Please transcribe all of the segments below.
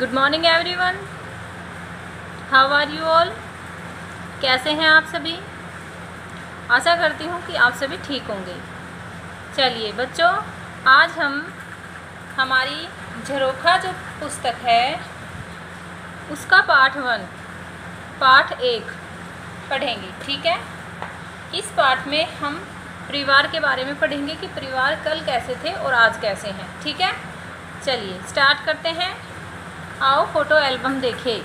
Good morning everyone how are you all कैसे हैं आप सभी? आशा करती हूँ कि आप सभी ठीक होंगे। चलिए, बच्चों, आज हम, हमारी झरोखा जो पुस्तक है, उसका पाठ वन, पाठ एक पढ़ेंगे, ठीक है? इस पाठ में हम परिवार के बारे में पढ़ेंगे कि परिवार कल कैसे थे और आज कैसे हैं, ठीक है? चलिए स्टार्ट करते हैं। आओ फ़ोटो एल्बम देखें।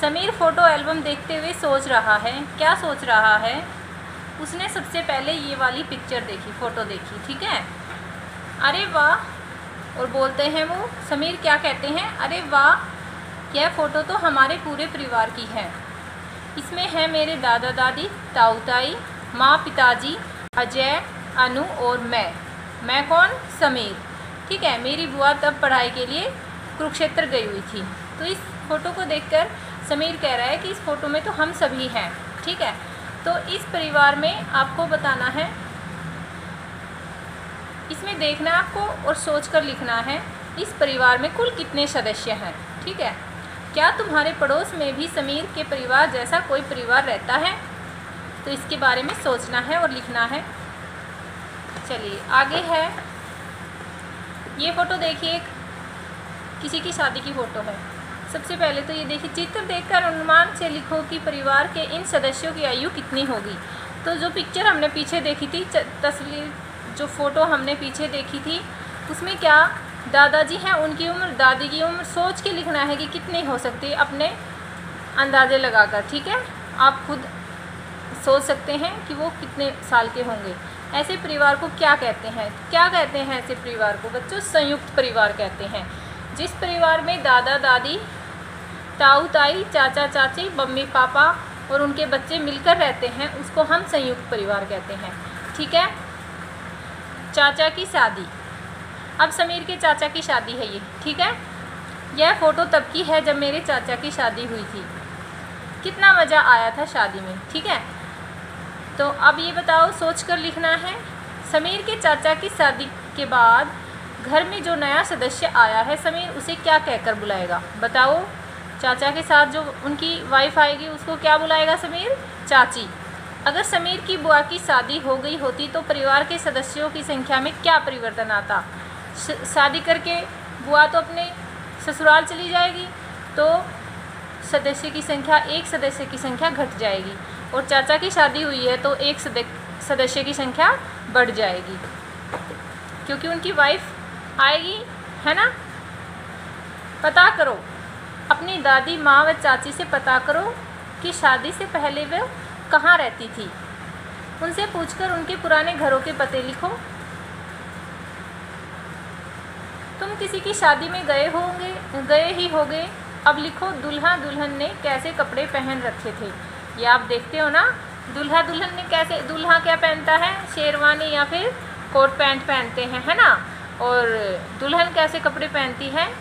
समीर फ़ोटो एल्बम देखते हुए सोच रहा है, क्या सोच रहा है? उसने सबसे पहले ये वाली पिक्चर देखी, फ़ोटो देखी, ठीक है? अरे वाह, और बोलते हैं वो, समीर क्या कहते हैं? अरे वाह, यह फ़ोटो तो हमारे पूरे परिवार की है। इसमें है मेरे दादा दादी, ताऊ ताई, माँ पिताजी, अजय, अनु और मैं। मैं कौन? समीर। ठीक है, मेरी बुआ तब पढ़ाई के लिए कुरुक्षेत्र गई हुई थी। तो इस फ़ोटो को देखकर समीर कह रहा है कि इस फ़ोटो में तो हम सभी हैं, ठीक है? तो इस परिवार में आपको बताना है, इसमें देखना है आपको और सोच कर लिखना है, इस परिवार में कुल कितने सदस्य हैं, ठीक है? क्या तुम्हारे पड़ोस में भी समीर के परिवार जैसा कोई परिवार रहता है? तो इसके बारे में सोचना है और लिखना है। चलिए, आगे है। ये फ़ोटो देखिए किसी की शादी की फ़ोटो है। सबसे पहले तो ये देखिए, चित्र देखकर अनुमान से लिखो कि परिवार के इन सदस्यों की आयु कितनी होगी? तो जो पिक्चर हमने पीछे देखी थी तस्वीर, जो फ़ोटो हमने पीछे देखी थी, उसमें क्या दादाजी हैं, उनकी उम्र, दादी की उम्र, सोच के लिखना है कि कितनी हो सकती है, अपने अंदाजे लगाकर, ठीक है? आप खुद सोच सकते हैं कि वो कितने साल के होंगे। ऐसे परिवार को क्या कहते हैं? क्या कहते हैं ऐसे परिवार को? बच्चों, संयुक्त परिवार कहते हैं। जिस परिवार में दादा, दादी ताऊ ताई चाचा चाची मम्मी, पापा और उनके बच्चे मिलकर रहते हैं, उसको हम संयुक्त परिवार कहते हैं। ठीक है? चाचा की शादी। अब समीर के चाचा की शादी है ये। ठीक है? यह फ़ोटो तब की है जब मेरे चाचा की शादी हुई थी। कितना मज़ा आया था शादी में। ठीक है? तो अब ये बताओ, सोच कर लिखना है। समीर के चाचा की शादी के बाद घर में जो नया सदस्य आया है, समीर, उसे क्या कहकर बुलाएगा? बताओ। चाचा के साथ जो उनकी वाइफ आएगी, उसको क्या बुलाएगा, समीर? चाची। अगर समीर की बुआ की शादी हो गई होती तो परिवार के सदस्यों की संख्या में क्या परिवर्तन आता? शादी करके बुआ तो अपने ससुराल चली जाएगी तो सदस्य की संख्या, एक सदस्य की संख्या घट जाएगी और चाचा की शादी हुई है तो एक सदस्य की संख्या बढ़ जाएगी। क्योंकि उनकी वाइफ आएगी, है ना? पता करो, अपनी दादी माँ व चाची से पता करो कि शादी से पहले वह कहाँ रहती थी। उनसे पूछकर उनके पुराने घरों के पते लिखो। तुम किसी की शादी में गए होंगे, गए ही होगे। अब लिखो, दुल्हा दुल्हन ने कैसे कपड़े पहन रखे थे। ये आप देखते हो ना, दुल्हा दुल्हन ने कैसे, दुल्हा क्या पहनता है? शेरवानी या फिर कोट पैंट पहनते हैं, है ना? और दुल्हन कैसे कपड़े पहनती है?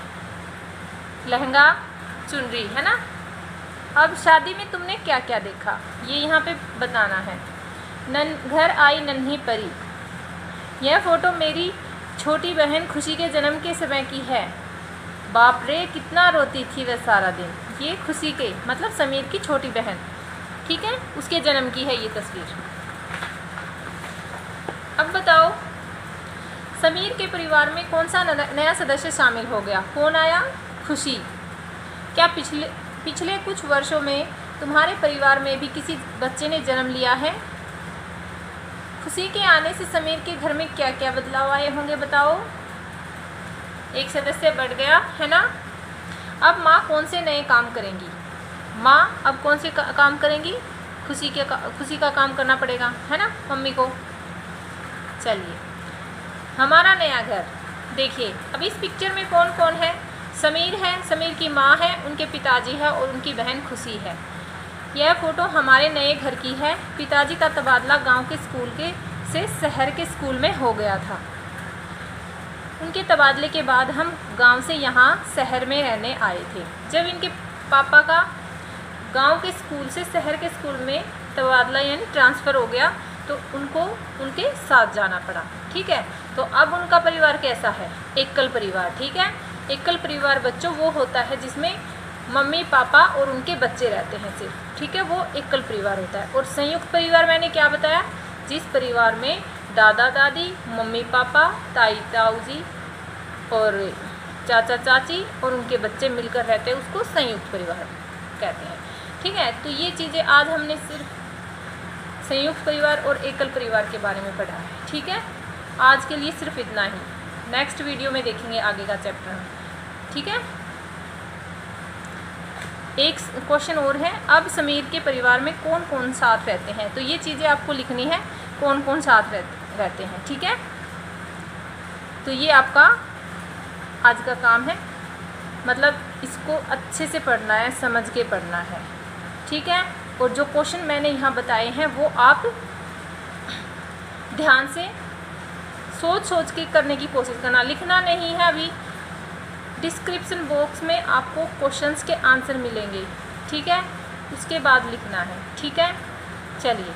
लहंगा, चुनरी, है ना? अब शादी में तुमने क्या क्या देखा? ये यहाँ पे बताना है। नन, घर आई नन्ही परी। यह फ़ोटो मेरी छोटी बहन खुशी के जन्म के समय की है। बाप रे, कितना रोती थी वह सारा दिन। ये खुशी के मतलब समीर की छोटी बहन। ठीक है? उसके जन्म की है ये तस्वीर। अब बताओ समीर के परिवार में कौन सा नया सदस्य शामिल हो गया? कौन आया? खुशी। क्या पिछले पिछले कुछ वर्षों में तुम्हारे परिवार में भी किसी बच्चे ने जन्म लिया है? खुशी के आने से समीर के घर में क्या क्या बदलाव आए होंगे बताओ? एक सदस्य बढ़ गया है ना? अब माँ कौन से नए काम करेंगी? माँ अब कौन से का, काम करेंगी? खुशी के का, खुशी का काम करना पड़ेगा है ना मम्मी को? चलिए। हमारा नया घर। देखिए, अब इस पिक्चर में कौन कौन है? समीर है, समीर की माँ है, उनके पिताजी है और उनकी बहन खुशी है। यह फ़ोटो हमारे नए घर की है। पिताजी का तबादला गाँव के स्कूल के से शहर के स्कूल में हो गया था। उनके तबादले के बाद हम गाँव से यहाँ शहर में रहने आए थे। जब इनके पापा का गाँव के स्कूल से शहर के स्कूल में तबादला यानी ट्रांसफ़र हो गया तो उनको, उनके साथ जाना पड़ा। ठीक है? तो अब उनका परिवार कैसा है? एकल परिवार, ठीक है? एकल परिवार बच्चों, वो होता है जिसमें मम्मी, पापा और उनके बच्चे रहते हैं सिर्फ़, ठीक है? वो एकल परिवार होता है। और संयुक्त परिवार मैंने क्या बताया? जिस परिवार में दादा, दादी, मम्मी, पापा, ताई ताऊ जी और चाचा, चाची और उनके बच्चे मिलकर रहते हैं, उसको संयुक्त परिवार कहते हैं, ठीक है? तो ये चीज़ें आज हमने सिर्फ़ संयुक्त परिवार और एकल परिवार के बारे में पढ़ा है, ठीक है? आज के लिए सिर्फ़ इतना ही। नेक्स्ट वीडियो में देखेंगे आगे का चैप्टर ठीक है? एक क्वेश्चन और है, अब समीर के परिवार में कौन कौन साथ रहते हैं? तो ये चीज़ें आपको लिखनी है कौन कौन साथ रहते हैं। ठीक है? तो ये आपका आज का काम है। मतलब इसको अच्छे से पढ़ना है, समझ के पढ़ना है। ठीक है? और जो क्वेश्चन मैंने यहाँ बताए हैं, वो आप ध्यान से सोच सोच के करने की कोशिश करना। लिखना नहीं है अभी। डिस्क्रिप्शन बॉक्स में आपको क्वेश्चंस के आंसर मिलेंगे। ठीक है? उसके बाद लिखना है। ठीक है? चलिए।